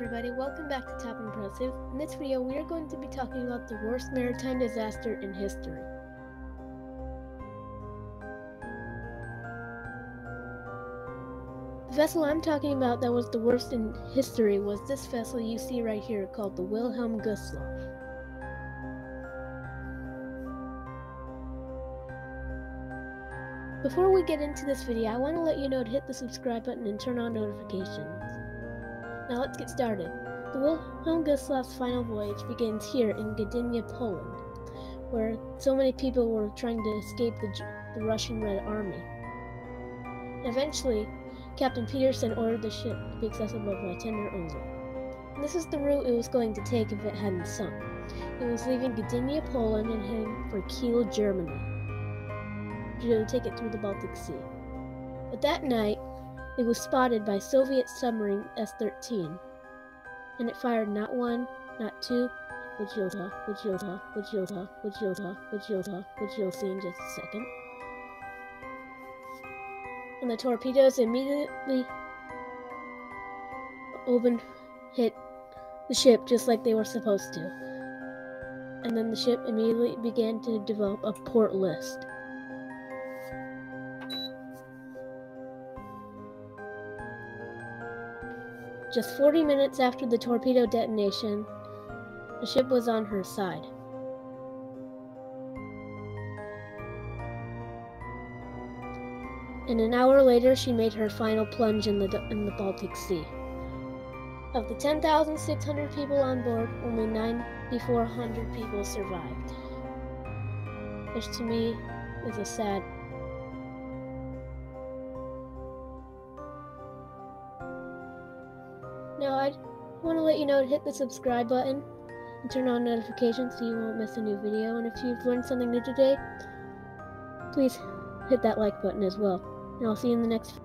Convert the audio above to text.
everybody, welcome back to Top Impressive. In this video, we are going to be talking about the worst maritime disaster in history. The vessel I'm talking about that was the worst in history was this vessel you see right here called the Wilhelm Gustloff. Before we get into this video, I want to let you know to hit the subscribe button and turn on notifications. Now let's get started. The Wilhelm Gustloff's final voyage begins here in Gdynia, Poland, where so many people were trying to escape the, the Russian Red Army. Eventually, Captain Petersen ordered the ship to be accessible by tender only. This is the route it was going to take if it hadn't sunk. It was leaving Gdynia, Poland, and heading for Kiel, Germany, to take it through the Baltic Sea. But that night, it was spotted by Soviet submarine S-13, and it fired not one, not two, which you'll talk, which you'll talk, which you'll which you'll which you'll which you'll see in just a second. And the torpedoes immediately opened, hit the ship just like they were supposed to. And then the ship immediately began to develop a port list. Just 40 minutes after the torpedo detonation, the ship was on her side. And an hour later, she made her final plunge in the, in the Baltic Sea. Of the 10,600 people on board, only 9,400 people survived. Which to me is a sad Now, I want to let you know to hit the subscribe button and turn on notifications so you won't miss a new video. And if you've learned something new today, please hit that like button as well. And I'll see you in the next